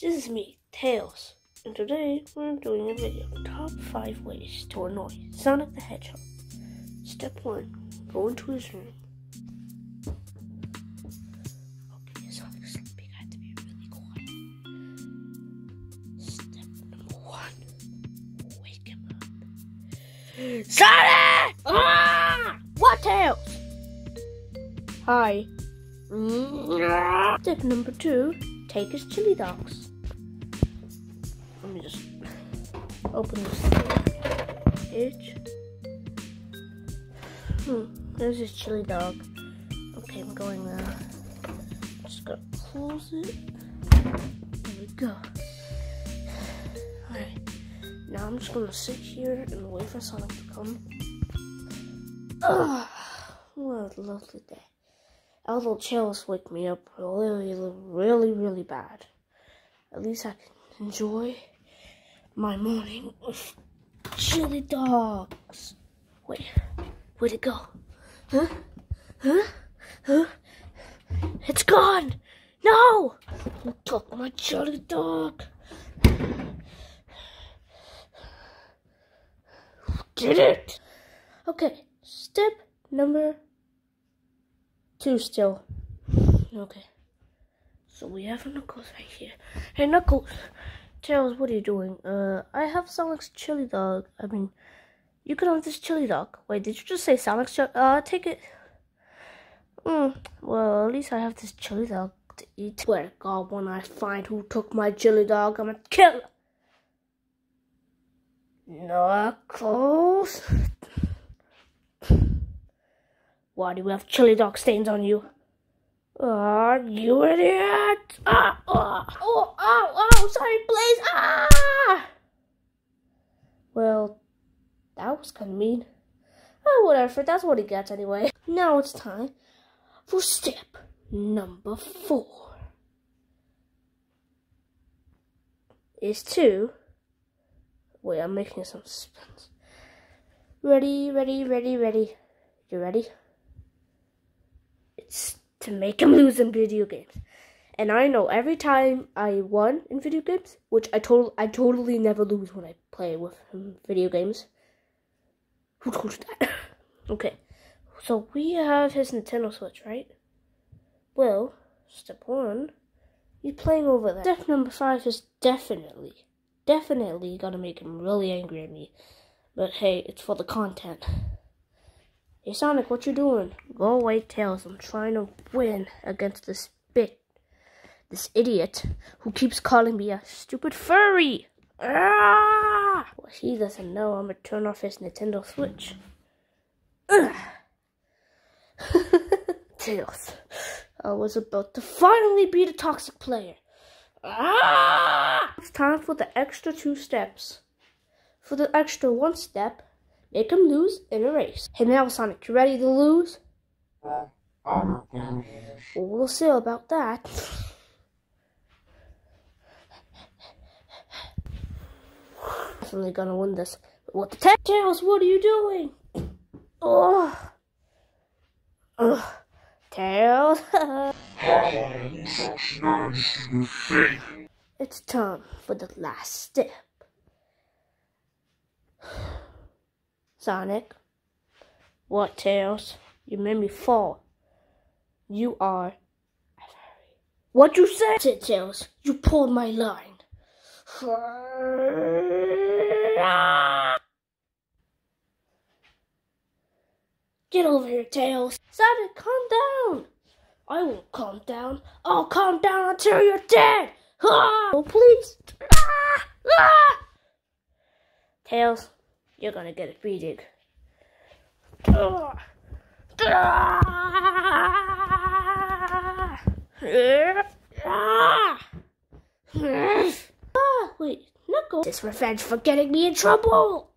This is me, Tails, and today we're doing a video top 5 ways to annoy Sonic the Hedgehog. Step 1 Go into his room. Okay, Sonic's sleeping. I have to be really quiet. Step number 1 Wake him up. Sonic! Ah! What, Tails? Hi. Step number 2 take his chili dogs. Let me just open this page. Hmm, there's his chili dog. Okay, I'm going there. Just gotta close it. There we go. Alright, now I'm just gonna sit here and wait for Sonic to come. Ugh, what a lovely day. Although chills wake me up really, really, really bad. At least I can enjoy my morning with chili dogs. Wait, where'd it go? Huh? Huh? Huh? It's gone! No! Who took my chili dog? Did it? Okay, step number two still. Okay. So we have Knuckles right here. Hey Knuckles! Tails, what are you doing? Uh, I have Sonic's chili dog. I mean, you can have this chili dog. Wait, did you just say Sonic's? Uh, take it. Hmm. Well, at least I have this chili dog to eat. Swear to God, when I find who took my chili dog, I'm gonna kill Knuckles. Why do you have chili dog stains on you? Ah, you idiot! Ah, oh, oh, oh, oh, sorry, please! Ah! Well, that was kind of mean. Oh, whatever, that's what he gets anyway. Now it's time for step number four. Is to... Wait, I'm making some suspense. Ready, ready, ready, ready. You ready? It's to make him lose in video games. And I know every time I won in video games, which I total I totally never lose when I play with him video games. Who told you that? okay. So we have his Nintendo Switch, right? Well, step one, he's playing over there. Step number five is definitely, definitely gonna make him really angry at me. But hey, it's for the content. Hey Sonic, what you doing? Go away, Tails. I'm trying to win against this bit, this idiot who keeps calling me a stupid furry. Ah! Well, he doesn't know I'm gonna turn off his Nintendo Switch. Tails, I was about to finally beat a toxic player. Ah! It's time for the extra two steps. For the extra one step, Make him lose in a race. Hey now, Sonic, you ready to lose? Well, we'll see about that. Definitely gonna win this. What the heck? Tails, what are you doing? Oh. Ugh. Tails. it's time for the last step. Sonic. What, Tails? You made me fall. You are What you say? Sit, Tails. You pulled my line. Get over here, Tails. Sonic, calm down. I won't calm down. I'll calm down until you're dead. Oh, please. Ah, ah. Tails, you're gonna get a beating. wait, Knuckles. This revenge for getting me in trouble.